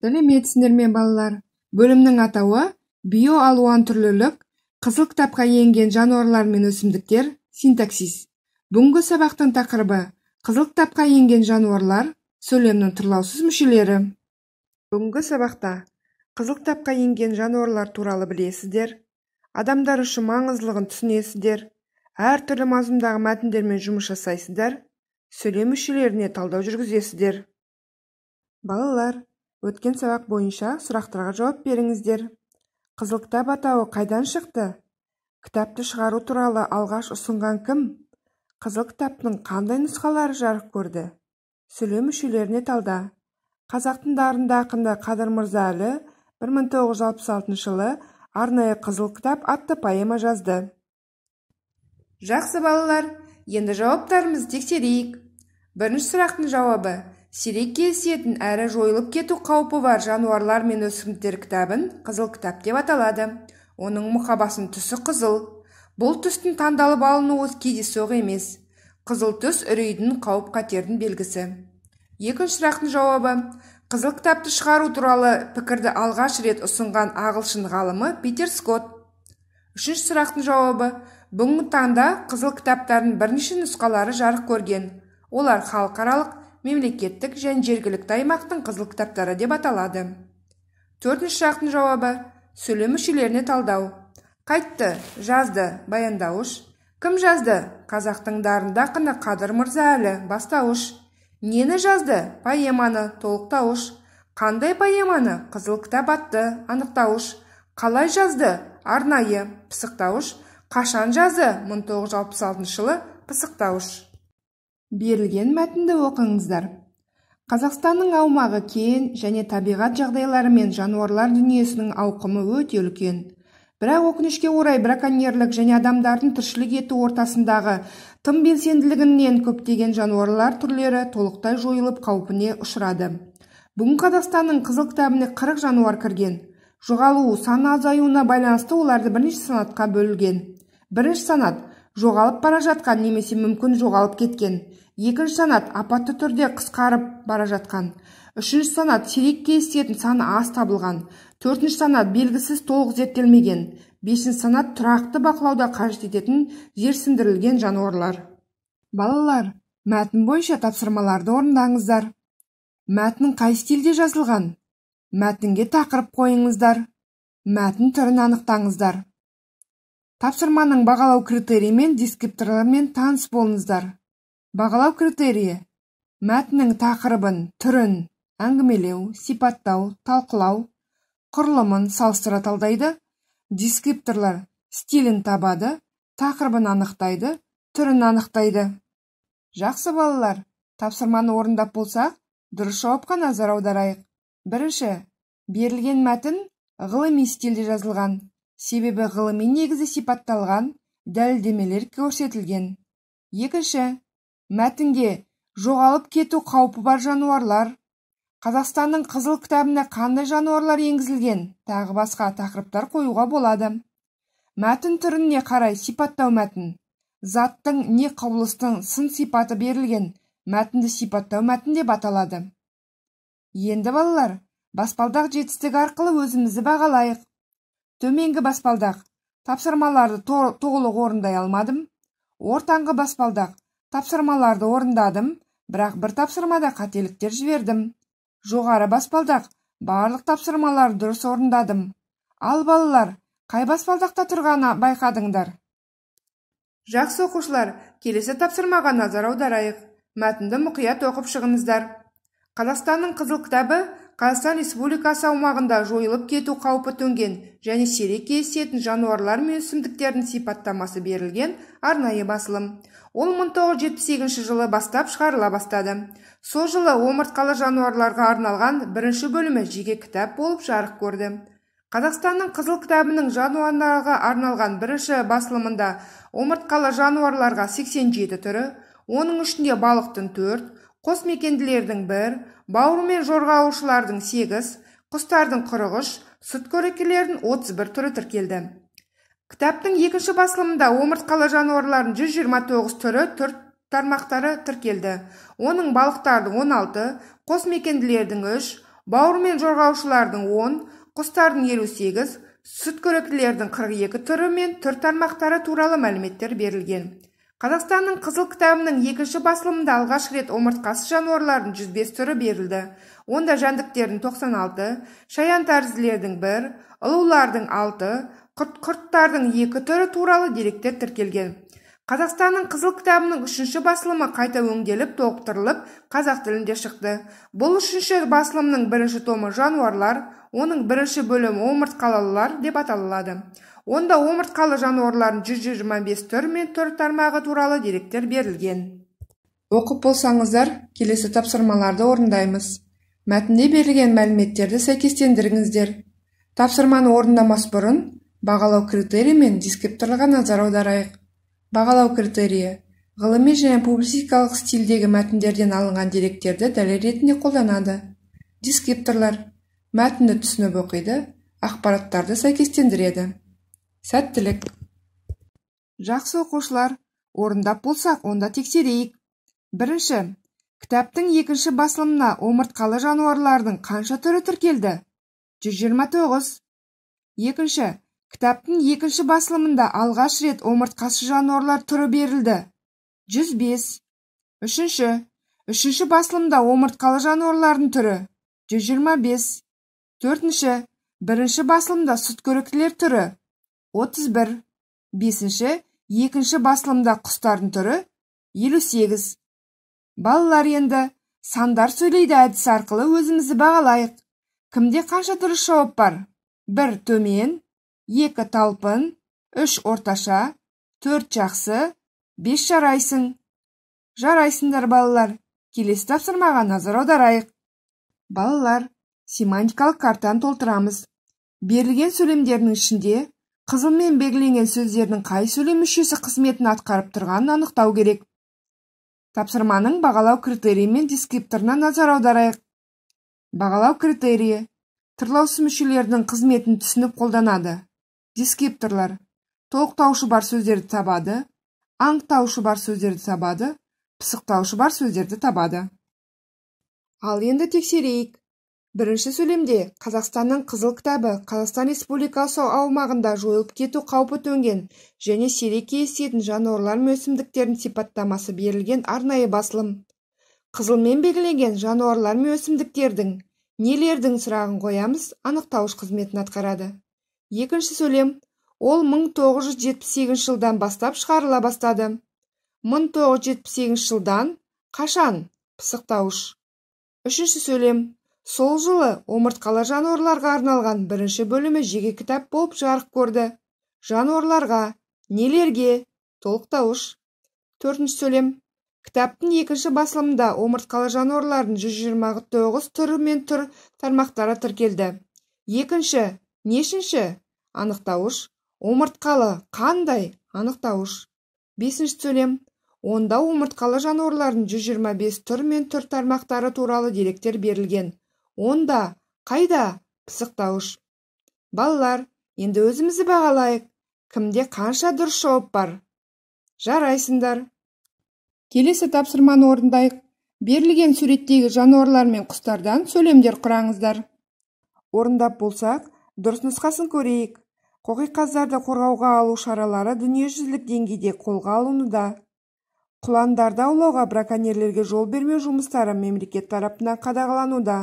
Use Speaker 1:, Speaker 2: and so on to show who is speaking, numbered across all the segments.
Speaker 1: сәлеметсіздер ме балалар. Бөлімнің атауы биоалуантүрлілік қызыл кітапқа енген жануарлар мен өсімдіктер синтаксис. Бүгінгі сабақтың тақырыбы қызыл кітапқа енген жануарлар сөйлемнің тұрлаусыз мүшелері. Бүгінгі сабақта қызыл кітапқа енген жануарлар туралы білесіздер. Адамдар үшін маңыздылығын түсінесіздер. Әртүрлі мазмұндағы мәтіндермен жұмыс жасайсыздар. Сөйлем мүшелеріне талдау жүргізесіздер. Балалар өткен сабақ бойынша сұрақтарға жауап беріңіздер. Қызыл кітап атауы қайдан шықты? Кітапты шығару туралы алғаш ұсынған кім? Қызыл кітаптың қандай нұсқалары жарық көрді? Сөйлем мүшелеріне талда. Қазақтың дарынды ақыны қадыр мырзаәлі 1966 жылы арнайы қызыл кітап атты поэма жазды. Жақсы балалар енді жауаптарымызды тексерейік. Бірінші сұрақтың жауабы. Сирек кездесетін әрі жойылып кету қаупі бар жануарлар мен өсімдіктер кітабын қызыл кітап деп аталады. Оның мұқабасының түсі қызыл. Бұл түстің таңдалып алынуы кездейсоқ емес. Қызыл түс үрейдің қауіп қатердің белгісі. Екінші сұрақтың жауабы. Қызыл кітапты шығару туралы пікірді алғаш рет ұсынған ағылшын ғалымы питер скотт. Үшінші сұрақтың жауабы. Бүгінгі таңда қызыл кітаптардың бірнеше нұсқалары жарық көрген. Олар халықаралық мемлекеттік және жергілікті аймақтың қызыл кітаптары деп аталады. Төртінші сұрақтың жауабы сөйлем мүшелеріне талдау. Қайтты жазды баяндауыш. Кім жазды? Қазақтың дарынды ақыны қадыр мырзаәлі бастауыш. Нені жазды? Поэманы толықтауыш. Қандай поэманы? Қызыл кітап атты анықтауыш. Қалай жазды? Арнайы пысықтауыш. Қашан жазды? 1966 жылы пысықтауыш. Берілген мәтінді оқыңыздар. Қазақстанның аумағы кең және табиғат жағдайлары мен жануарлар дүниесінің ауқымы өте үлкен. Бірақ өкінішке орай браконьерлік және адамдардың тіршілік ету ортасындағы тым белсенділігінен көптеген жануарлар түрлері толықтай жойылып қаупіне ұшырады. Бүгін қазақстанның қызыл кітабына қырық жануар кірген. Жоғалу саны азаюына байланысты оларды бірнеше санатқа бөлген. Бірінші санат жоғалып бара жатқан немесе мүмкін жоғалып кеткен. Екінші санат апатты түрде қысқарып бара жатқан. Үшінші санат сирек кездесетін саны аз табылған. Төртінші санат белгісіз толық зерттелмеген. Бесінші санат тұрақты бақылауда қажет ететін жерсіндірілген жануарлар. Балалар мәтін бойынша тапсырмаларды орындаңыздар. Мәтін қай стильде жазылған? Мәтінге тақырып қойыңыздар. Мәтін түрін анықтаңыздар. Тапсырманың бағалау критерийі мен дескрипторлармен таныс болыңыздар. Бағалау критерийі мәтіннің тақырыбын түрін әңгімелеу сипаттау талқылау құрылымын салыстыра талдайды. Дескрипторлар стилін табады тақырыбын анықтайды түрін анықтайды. Жақсы балалар! Тапсырманы орындап болсақ дұрыс жауапқа назар аударайық. Бірінші берілген мәтін ғылыми стильде жазылған. Себебі ғылыми негізі сипатталған дәлелдемелер көрсетілген. Екінші мәтінге жоғалып кету қаупі бар жануарлар. Қазақстанның қызыл кітабына қандай жануарлар енгізілген тағы басқа тақырыптар қоюға болады. Мәтін түріне қарай сипаттау мәтін. Заттың не құбылыстың сын сипаты берілген мәтінді сипаттау мәтін деп аталады. Енді балалар баспалдақ жетістігі арқылы өзімізді бағалайық. Төменгі баспалдақ. Тапсырмаларды толық орындай алмадым. Ортаңғы баспалдақ. Тапсырмаларды орындадым бірақ бір тапсырмада қателіктер жібердім. Жоғары баспалдақ. Барлық тапсырмаларды дұрыс орындадым. Ал балалар қай баспалдақта тұрғаны байқадыңдар? Жақсы оқушылар келесі тапсырмаға назар аударайық. Мәтінді мұқият оқып шығыңыздар. Қазақстанның қызыл кітабы қазақстан республикасы аумағында жойылып кету қаупі төнген және сирек кездесетін жануарлар мен өсімдіктердің сипаттамасы берілген арнайы басылым. Ол 1978 жылы бастап шығарыла бастады. Сол жылы омыртқалы жануарларға арналған бірінші бөлімі жеке кітап болып жарық көрді. Қазақстанның қызыл кітабының жануарларға арналған бірінші басылымында омыртқалы жануарларға 87 түрі оның ішінде балықтың төрт қосмекенділердің бір бауыр мен алушылардың сегіз құстардың қырық үш сүтқоректілердің отыз бір түрі тіркелді. Кітаптың екінші басылымында омыртқалы жануарлардың жүз жиырма тоғыз түрі түр тармақтары тіркелді. Оның балықтардың он алты қосмекенділердің үш бауырмен жорғаушылардың он құстардың елу сегіз сүтқоректілердің қырық екі түрі мен түр тармақтары туралы мәліметтер берілген. Қазақстанның қызыл кітабының екінші басылымында алғаш рет омыртқасыз жануарлардың 105 түрі берілді. Онда жәндіктердің 96 шаянтәрізділердің бір ұлулардың алты құрт-құрттардың екі түрі туралы деректер тіркелген. Қазақстанның қызыл кітабының үшінші басылымы қайта өңделіп толықтырылып қазақ тілінде шықты. Бұл үшінші басылымның бірінші томы жануарлар оның бірінші бөлімі омыртқалылар деп аталады. Онда омыртқалы жануарлардың 125 түр мен түр тармағы туралы деректер берілген. Оқып болсаңыздар келесі тапсырмаларды орындаймыз. Мәтінде берілген мәліметтерді сәйкестендіріңіздер. Тапсырманы орындамас бұрын бағалау критерийі мен дескрипторларға назар аударайық. Бағалау критерийі ғылыми және публицистикалық стильдегі мәтіндерден алынған деректерді дәлел ретінде қолданады. Дескрипторлар мәтінді түсініп оқиды ақпараттарды сәйкестендіреді. Сәттілік. Жақсы оқушылар орындап болсақ онда тексерейік. Бірінші кітаптың екінші басылымына омыртқалы жануарлардың қанша түрі тіркелді? 129 екінші кітаптың екінші басылымында алғаш рет омыртқасы жануарлар түрі берілді. 105 үшінші үшінші басылымда омыртқалы жануарлардың түрі. 125 төртінші бірінші басылымда сүтқоректілер түрі. 31 бесінші екінші басылымда құстардың түрі 58 балалар енді сандар сөйлейді әдісі арқылы өзімізді бағалайық. Кімде қанша дұрыс жауап бар? бір төмен екі талпын үш орташа төрт жақсы бес жарайсың. Жарайсыңдар балалар келесі тапсырмаға назар аударайық. Балалар семантикалық картаны толтырамыз. Берілген сөйлемдердің ішінде қызылмен белгіленген сөздердің қай сөйлем мүшесі қызметін атқарып тұрғанын анықтау керек. Тапсырманың бағалау критерийі мен дескрипторына назар аударайық. Бағалау критерийі тұрлаусыз мүшелердің қызметін түсініп қолданады. Дескрипторлар толықтаушы бар сөздерді табады анықтаушы бар сөздерді табады пысықтаушы бар сөздерді табады. Ал енді тексерейік. Бірінші сөйлемде қазақстанның қызыл кітабы қазақстан республикасы аумағында жойылып кету қаупі төнген және сирек кездесетін жануарлар мен өсімдіктердің сипаттамасы берілген арнайы басылым. Қызылмен белгіленген жануарлар мен өсімдіктердің нелердің сұрағын қоямыз анықтауыш қызметін атқарады. Екінші сөйлем. Ол 1978 жылдан бастап шығарыла бастады. 1978 жылдан қашан пысықтауыш? Үшінші сөйлем. Сол жылы омыртқалы жануарларға арналған бірінші бөлімі жеке кітап болып жарық көрді. Жануарларға нелерге? Толықтауыш. Төртінші сөйлем. Кітаптың екінші басылымында омыртқалы жануарлардың 129 түрі мен түр тармақтары тіркелді. Екінші. Нешінші? Анықтауыш. Омыртқалы қандай? Анықтауыш. Бесінші сөйлем. Онда омыртқалы жануарлардың 125 түр мен түр тармақтары туралы деректер берілген. Онда қайда? пысықтауыш балалар енді өзімізді бағалайық. Кімде қанша дұрыс жауап бар? Жарайсыңдар. Келесі тапсырманы орындайық. Берілген суреттегі жануарлар мен құстардан сөйлемдер құраңыздар. Орындап болсақ дұрыс нұсқасын көрейік. Қоқиқаздарды қорғауға алу шаралары дүниежүзілік деңгейде қолға алынуда. Құландарды аулауға браконьерлерге жол бермеу жұмыстары мемлекет тарапынан қадағалануда.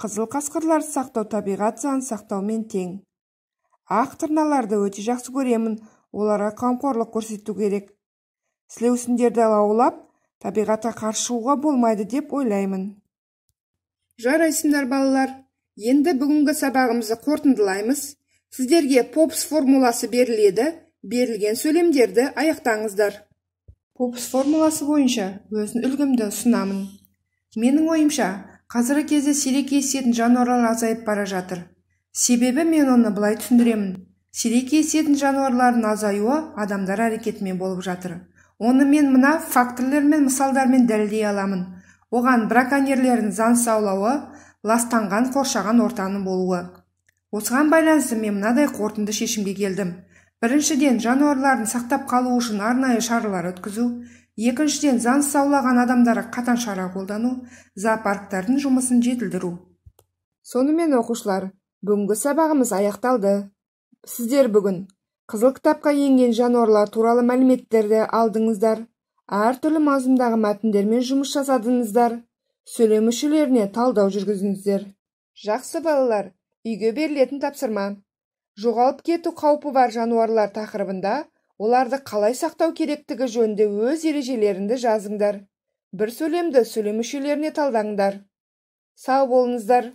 Speaker 1: Қызыл қасқырларды сақтау табиғат заңын сақтаумен тең. Ақ тырналарды өте жақсы көремін оларға қамқорлық көрсету керек. Сілеусіндерді аулап табиғатқа қарсы шығуға болмайды деп ойлаймын. Жарайсыңдар балалар енді бүгінгі сабағымызды қорытындылаймыз. Сіздерге попс формуласы беріледі берілген сөйлемдерді аяқтаңыздар. Попс формуласы бойынша өзін үлгімді ұсынамын. Менің ойымша қазіргі кезде сирек кездесетін жануарлар азайып бара жатыр. Себебі мен оны былай түсіндіремін. Сирек кездесетін жануарлардың азаюы адамдар әрекетімен болып жатыр. Оны мен мына факторлер мен мысалдармен дәлелдей аламын. Оған браконьерлердің заңсыз аулауы ластанған қоршаған ортаның болуы. Осыған байланысты мен мынадай қорытынды шешімге келдім. Біріншіден жануарлардың сақтап қалу үшін арнайы шаралар өткізу. Екіншіден заңсыз аулаған адамдарға қатаң шара қолдану зоопарктардың жұмысын жетілдіру. Сонымен оқушылар бүгінгі сабағымыз аяқталды. Сіздер бүгін қызыл кітапқа енген жануарлар туралы мәліметтерді алдыңыздар. Әртүрлі мазмұндағы мәтіндермен жұмыс жасадыңыздар. Сөйлем мүшелеріне талдау жүргіздіңіздер жақсы балалар үйге берілетін тапсырма. Жоғалып кету қаупі бар жануарлар тақырыбында оларды қалай сақтау керектігі жөнінде өз ережелеріңді жазыңдар. Бір сөйлемді сөйлем мүшелеріне талдаңдар. Сау болыңыздар.